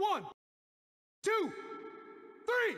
One, two, three!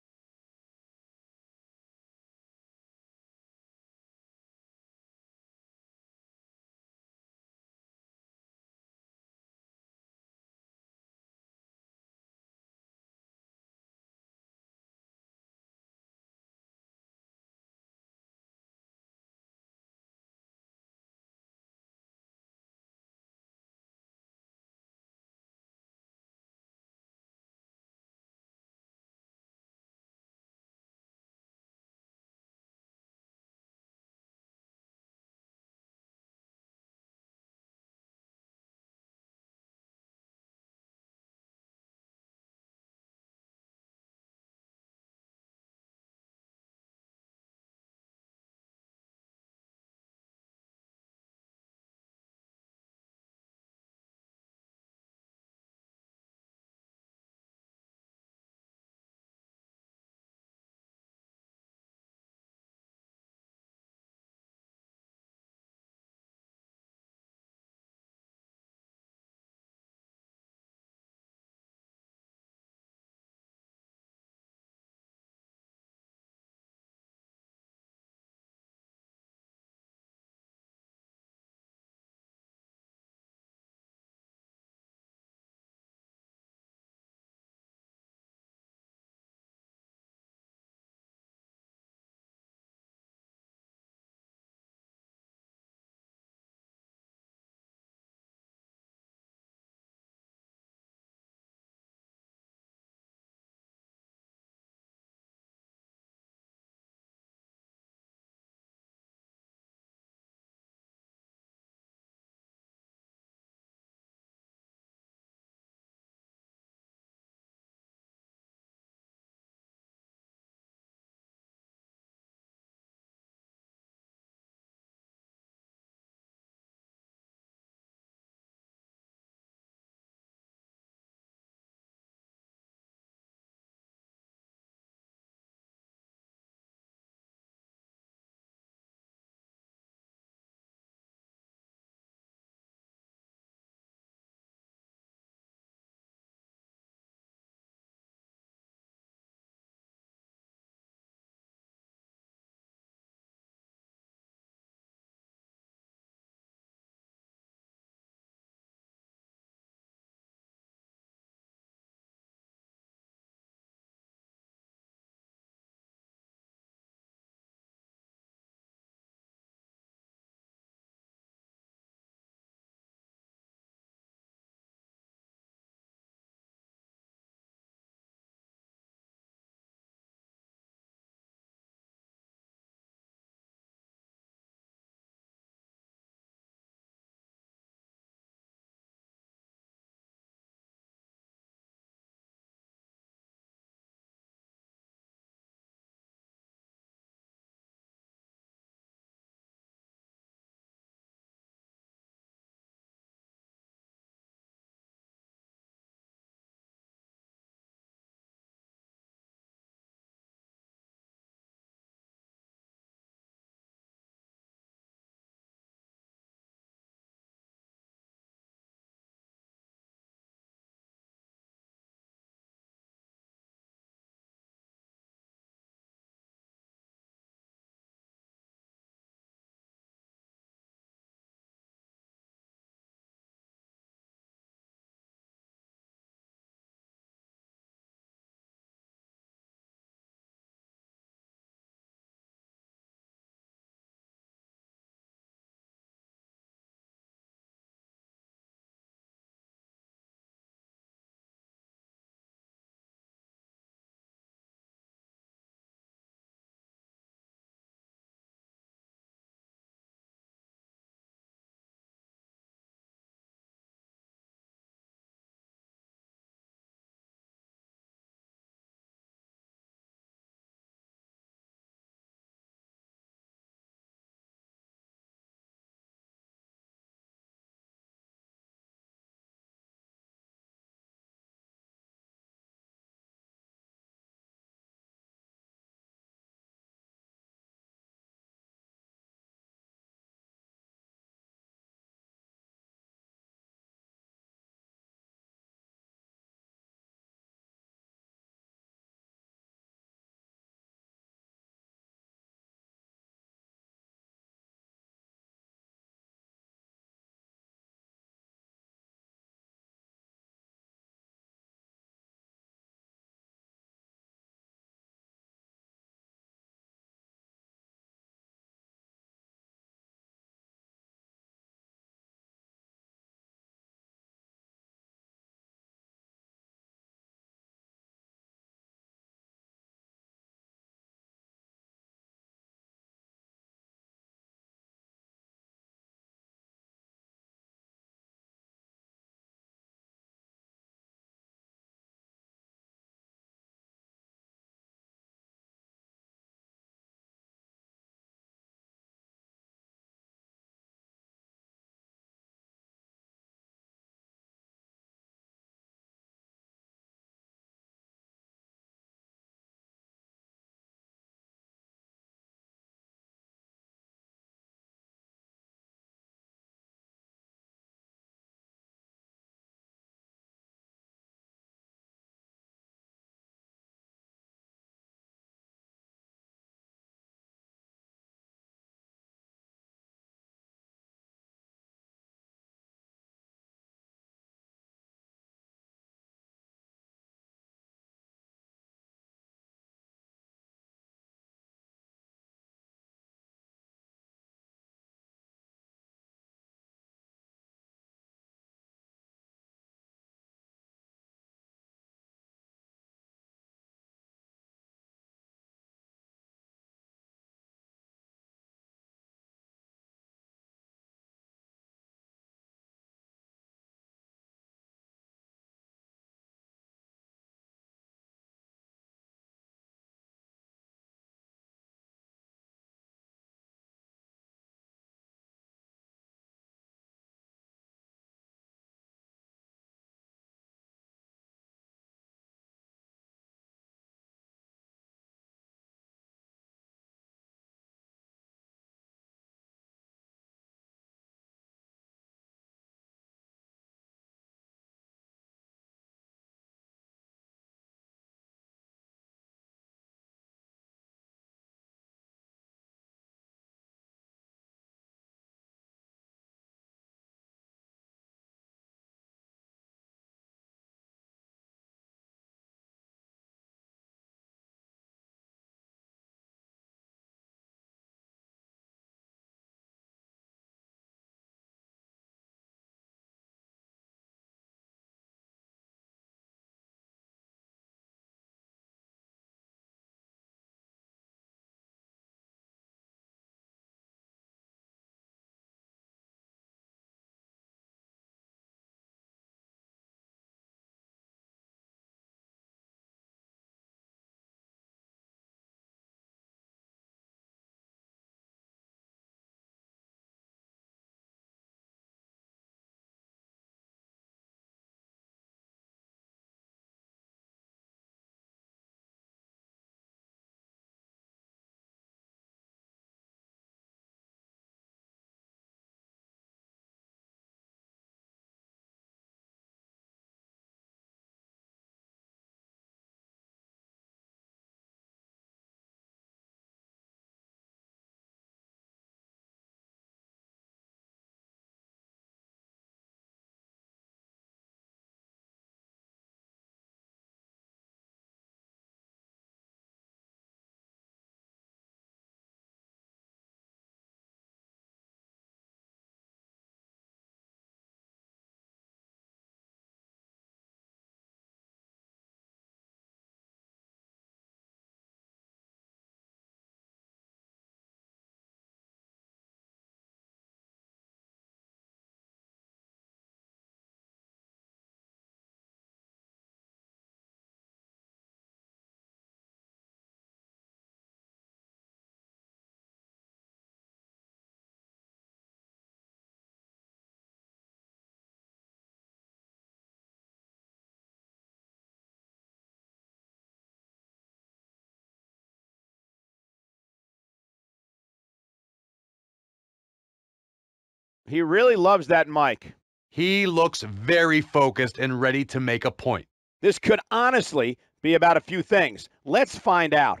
He really loves that mic. He looks very focused and ready to make a point. This could honestly be about a few things. Let's find out.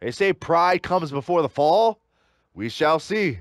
They say pride comes before the fall. We shall see.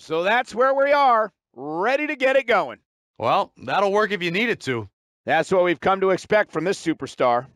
So that's where we are, ready to get it going. Well, that'll work if you need it to. That's what we've come to expect from this superstar.